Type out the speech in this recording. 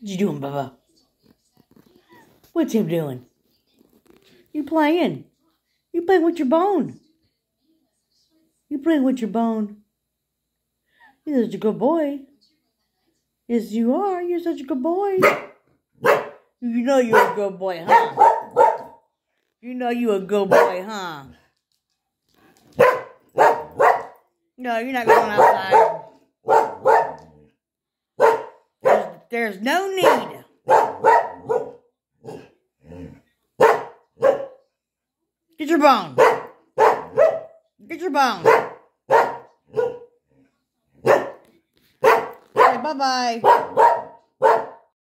What you doing, Bubba? What's him doing? You playing? You playing with your bone? You playing with your bone? You're such a good boy. Yes, you are. You're such a good boy. You know you're a good boy, huh? You know you're a good boy, huh? No, you're not going outside. There's, no need. Get your bone. Get your bone. Say bye bye.